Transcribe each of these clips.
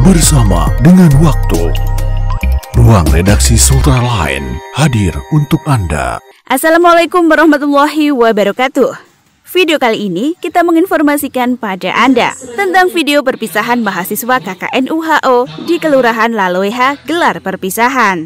bersama dengan waktu. Ruang redaksi Sultra Lain hadir untuk Anda. Assalamualaikum warahmatullahi wabarakatuh. Video kali ini kita menginformasikan pada Anda tentang video perpisahan mahasiswa KKN UHO di Kelurahan Laloeha gelar perpisahan.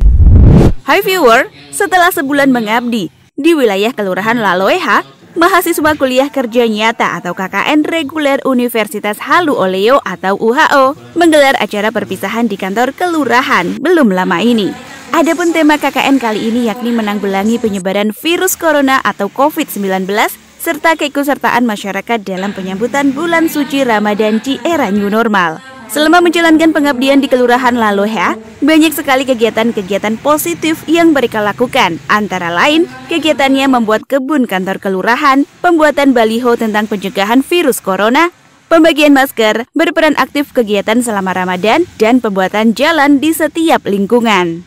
Hai viewer, setelah sebulan mengabdi di wilayah Kelurahan Laloeha, mahasiswa kuliah kerja nyata atau KKN reguler Universitas Halu Oleo atau UHO menggelar acara perpisahan di kantor kelurahan belum lama ini. Adapun tema KKN kali ini yakni menanggulangi penyebaran virus corona atau COVID-19 serta keikutsertaan masyarakat dalam penyambutan bulan suci Ramadan di era new normal. Selama menjalankan pengabdian di Kelurahan Laloha, banyak sekali kegiatan-kegiatan positif yang mereka lakukan. Antara lain, kegiatannya membuat kebun kantor kelurahan, pembuatan baliho tentang pencegahan virus corona, pembagian masker, berperan aktif kegiatan selama Ramadan, dan pembuatan jalan di setiap lingkungan.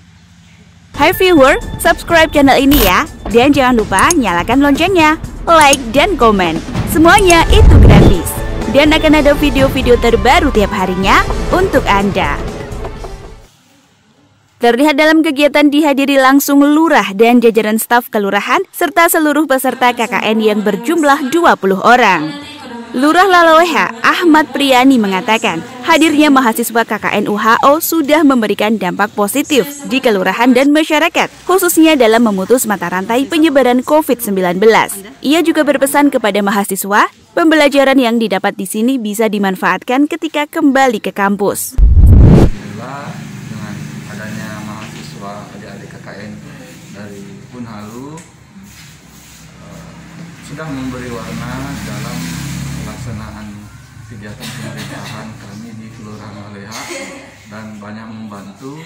Hai viewer, subscribe channel ini ya. Dan jangan lupa nyalakan loncengnya, like, dan komen. Semuanya itu gratis dan akan ada video-video terbaru tiap harinya untuk Anda. Terlihat dalam kegiatan dihadiri langsung lurah dan jajaran staf kelurahan serta seluruh peserta KKN yang berjumlah 20 orang. Lurah Laloeha Ahmad Priyani mengatakan, hadirnya mahasiswa KKN UHO sudah memberikan dampak positif di kelurahan dan masyarakat, khususnya dalam memutus mata rantai penyebaran COVID-19. Ia juga berpesan kepada mahasiswa, pembelajaran yang didapat di sini bisa dimanfaatkan ketika kembali ke kampus. Alhamdulillah dengan adanya mahasiswa adik-adik KKN dari Punhalu eh, sudah memberi warna dalam pelaksanaan kegiatan pemerintahan kami di Kelurahan Aleha dan banyak membantu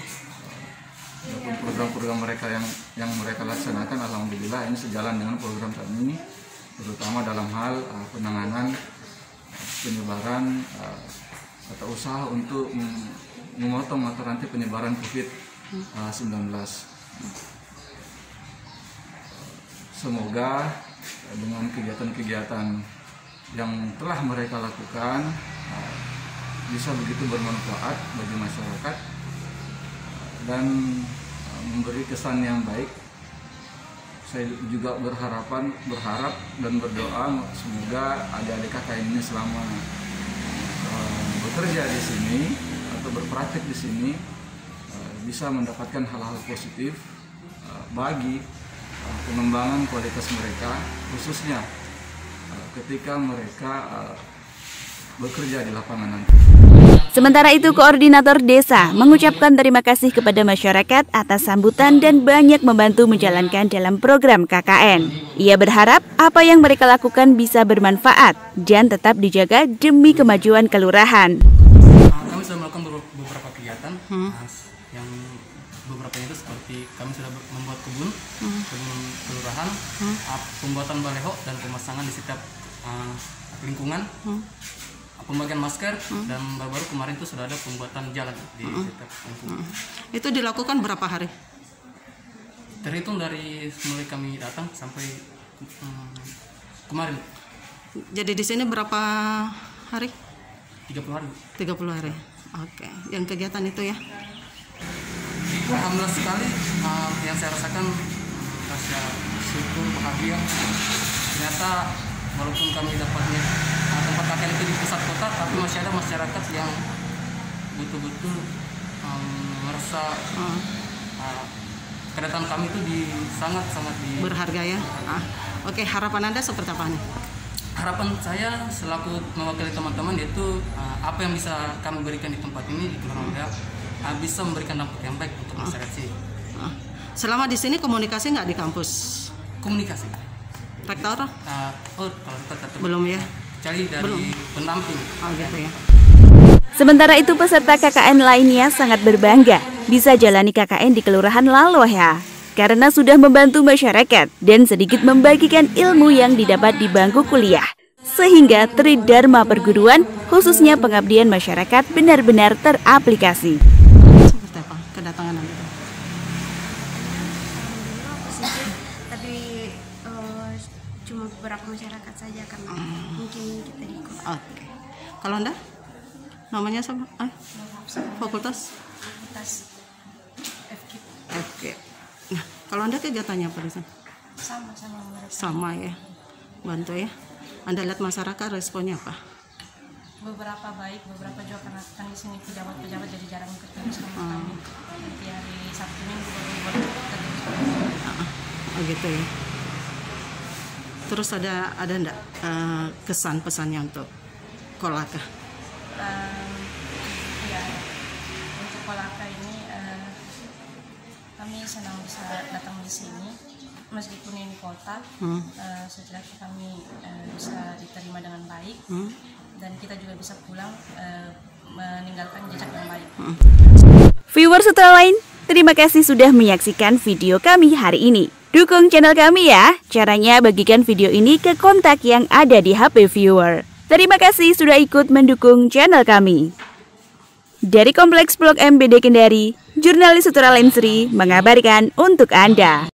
eh, program-program mereka yang yang mereka laksanakan alhamdulillah ini sejalan dengan program kami terutama dalam hal eh, penanganan penyebaran eh, atau usaha untuk mem- memotong mata rantai penyebaran COVID-19. Semoga eh, dengan kegiatan-kegiatan yang telah mereka lakukan bisa begitu bermanfaat bagi masyarakat dan memberi kesan yang baik. Saya juga berharapan, berharap dan berdoa semoga adik-adik KKN ini selama eh, bekerja di sini atau berpraktik di sini eh, bisa mendapatkan hal-hal positif eh, bagi pengembangan kualitas mereka khususnya ketika mereka bekerja di lapangan nanti. Sementara itu, koordinator desa mengucapkan terima kasih kepada masyarakat atas sambutan dan banyak membantu menjalankan dalam program KKN. Ia berharap apa yang mereka lakukan bisa bermanfaat dan tetap dijaga demi kemajuan kelurahan. Kami sudah melakukan beber- beberapa kegiatan uh, yang beberapa itu seperti kami sudah membuat kebun kebun kelurahan uh, pembuatan baleho dan pemasangan di setiap uh, lingkungan. Uh, pembagian masker dan baru-baru kemarin itu sudah ada pembuatan jalan di setiap lingkungan Itu dilakukan berapa hari? terhitung dari mulai kami datang sampai um, kemarin Jadi di sini berapa hari? 30 hari 30 hari. Oke, yang kegiatan itu ya. Alhamdulillah sekali uh, yang saya rasakan rasa syukur bahagia ternyata walaupun kami dapatnya uh, tempat kakek itu di pusat kota tapi masih ada masyarakat yang betul-betul um, merasa Hmm, uh, kedatangan kami itu di sangat sangat di berharga ya. Ah, Oke, harapan Anda seperti apa nih? harapan saya selaku mewakili teman-teman yaitu uh, apa yang bisa kami berikan di tempat ini di Kelurahan Muda uh, bisa memberikan dampak yang baik untuk masyarakat sih Ah, Selama di sini komunikasi nggak di kampus? komunikasi Rektor? Uh, oh, tetap Belum ya? Cari dari Belum. pendamping. Oh gitu ya. Sementara itu peserta KKN lainnya sangat berbangga bisa jalani KKN di Kelurahan Laloha karena sudah membantu masyarakat dan sedikit membagikan ilmu yang didapat di bangku kuliah. Sehingga Tridharma perguruan khususnya pengabdian masyarakat benar-benar teraplikasi. Seperti apa kedatangan Anda? Alhamdulillah positif tapi eh, beberapa masyarakat saja karena mungkin kita ikut Oke. Kalau Anda? Namanya sama? Ah, fakultas? Fakultas FK FK. Nah, kalau Anda kegiatannya apa di sana? sama sama mereka. Sama ya. Bantu ya. Anda lihat masyarakat responnya apa? Beberapa baik, beberapa juga karena kan di sini pejabat-pejabat jadi jarang ketemu sama kami. Nanti hari Sabtu Minggu baru ketemu sama kami. Oh gitu ya. Terus ada ada enggak eh, kesan pesannya untuk Kolaka? Em, ya untuk Kolaka ini eh, kami senang bisa datang di sini meskipun ini kota Hmm. eh, setidaknya kami eh, bisa diterima dengan baik Hmm. dan kita juga bisa pulang eh, meninggalkan jejak yang baik. Viewer setelah lain, terima kasih sudah menyaksikan video kami hari ini. Dukung channel kami ya. Caranya bagikan video ini ke kontak yang ada di HP viewer. Terima kasih sudah ikut mendukung channel kami. Dari Kompleks Blok M BD Kendari, jurnalis Sutra Lensri mengabarkan untuk Anda.